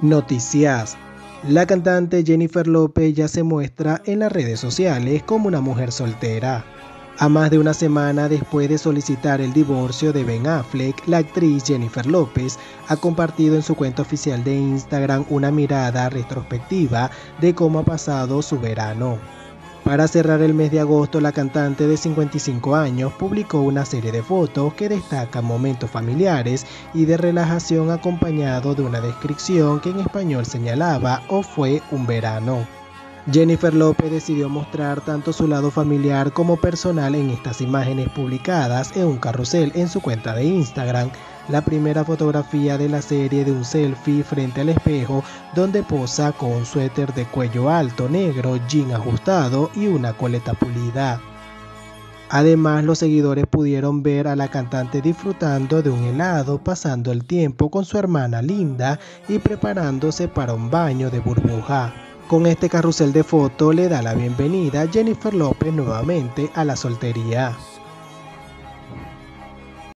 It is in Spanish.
Noticias. La cantante Jennifer López ya se muestra en las redes sociales como una mujer soltera. A más de una semana después de solicitar el divorcio de Ben Affleck, la actriz Jennifer López ha compartido en su cuenta oficial de Instagram una mirada retrospectiva de cómo ha pasado su verano. Para cerrar el mes de agosto, la cantante de 55 años publicó una serie de fotos que destacan momentos familiares y de relajación acompañado de una descripción que en español señalaba o fue un verano. Jennifer López decidió mostrar tanto su lado familiar como personal en estas imágenes publicadas en un carrusel en su cuenta de Instagram, la primera fotografía de la serie de un selfie frente al espejo donde posa con un suéter de cuello alto negro, jean ajustado y una coleta pulida. Además, los seguidores pudieron ver a la cantante disfrutando de un helado, pasando el tiempo con su hermana Linda y preparándose para un baño de burbuja. Con este carrusel de fotos le da la bienvenida Jennifer López nuevamente a la soltería.